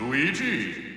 Luigi.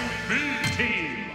and B team.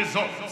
Results.